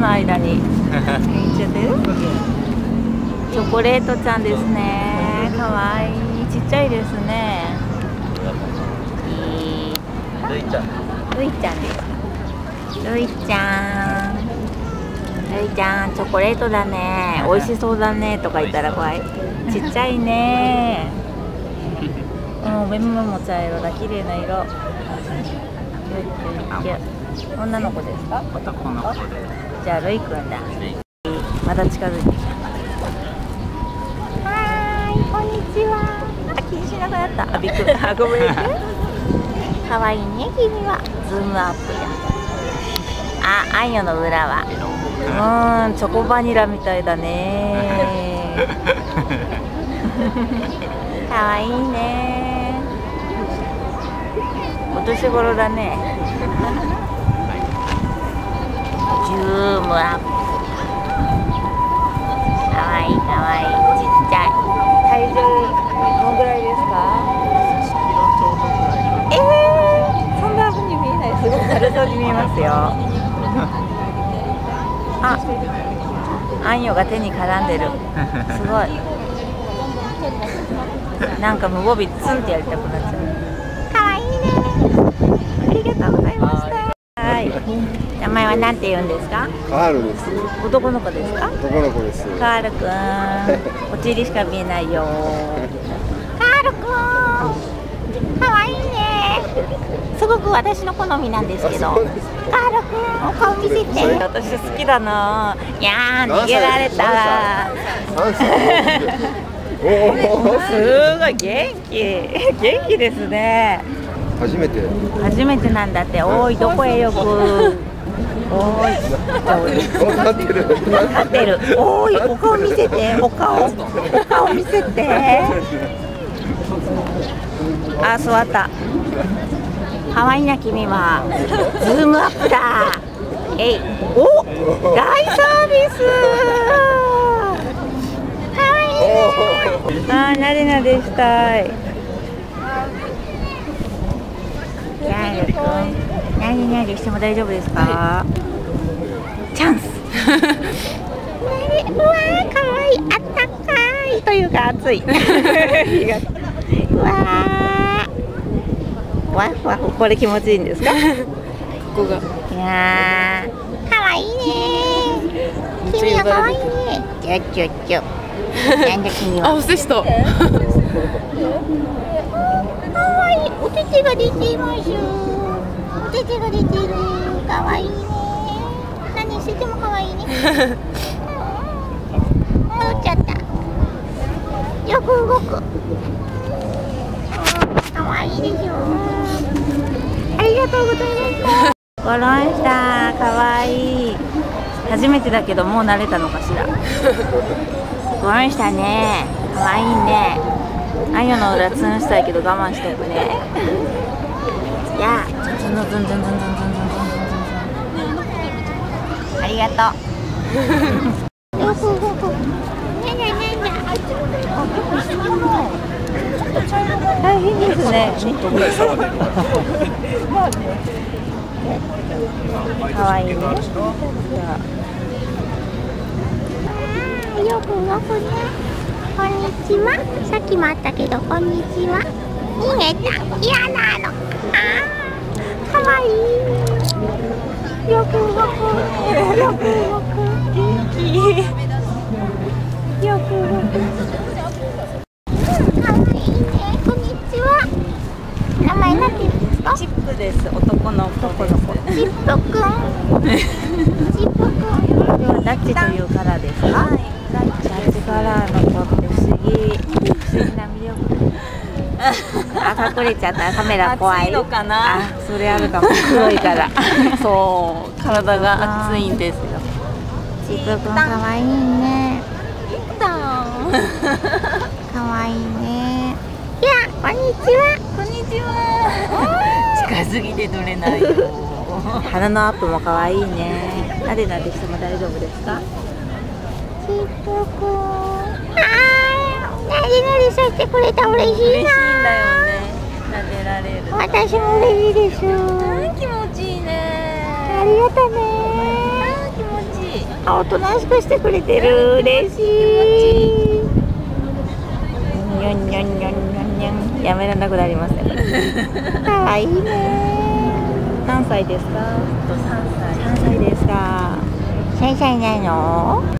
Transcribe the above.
ラに。行っちゃってるチョコレートちゃんですね。かわいい。ちっちゃいですね。ルイちゃんルイちゃん。ですルイちゃん。ルイちゃんチョコレートだね。美味しそうだねとか言ったら怖い。ちっちゃいね。うん目も茶色だ。綺麗な色。女の子ですか？男の子でじゃあルイくんだ。また近づいて。きたはーいこんにちは。あ気にしなくなった。あびっくり。あごめんね。可愛いね君は。ズームアップや。ああんよの裏は。うーんチョコバニラみたいだね。可愛いね。お年頃だねズームアップ。かわいいかわいい。ちっちゃい。体重どのぐらいですか？えー、そんな風に見えないすごく軽そうに見えますよ。ああんよが手に絡んでる。すごい。なんか無防備ツンってやりたくなっちゃう。かわいいね。ありがとうございました。はい名前は何て言うんですか？カールです。男の子ですか？男の子です。カールくん、おちりしか見えないよ。カールくん、可愛いね。すごく私の好みなんですけど。カールくん、お顔見せて。私好きだな。いやー、逃げられた。すごい元気、元気ですね。初めて。初めてなんだって、おい、どこへ行く。おい、分かってる。分かってる。おい、お顔見せて、お顔、お顔見せて。あ、座った。可愛いな、君は。ズームアップだ。えい、お、大サービス。可愛いね。あ、なでなでしたい。ギャルくん、なになにしても大丈夫ですか？チャンス。うわー、可愛い、あったかいというか暑い。うわー。わふわふ、これ気持ちいいんですか？ここがいやー、可愛いね君は可愛いね。ちょちょちょ。なんだ君は？あおせした可愛い、お手手が出ています。愛いね。何してても可愛いね。戻っちゃった。よく動く。可愛いでしょありがとうございました。ごろんした。可愛い初めてだけど、もう慣れたのかしら。ごろんしたね。可愛いね。あゆの裏ツンしたいけど我慢しておくね。やあ、ズンズンズンズンズンズンズンりがとう。かわ。い。あ。いね。あ、よく動くね。こんにちは。さっきもあったけど、こんにちは。逃げた。嫌なの。ああ、かわいい。よく動く。よく動く。元気。よく動く。うん、かわいいね。こんにちは。名前なんて言うんですか。チップです男の子男の子。チップくん。チップくん。ッチというカラーですか？はい。ダッチカラーのあ、隠れちゃった。カメラ怖い。暑いのかな？あ、それあるかも。黒いから。そう体が熱いんですよチップくん可愛いね。かわいいね。いや、こんにちは。こんにちは近すぎて撮れないよ鼻のアップも可愛いね。なでなでしても大丈夫ですか？ちっぽくん。あー、なでなでさせてくれた。嬉しい嬉しいんだよな。ね。撫でられる。私も嬉しいです。気持ちいいね。ありがとうね。気持ちいい。あおとなしくしてくれてる。嬉しい。にょんにょんにょんにょんにょんやめられなくなりますね。これかわいいね。何歳ですか？と3歳3歳ですか。シャイシャイいないの？